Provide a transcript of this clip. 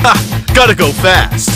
Ha! Gotta go fast!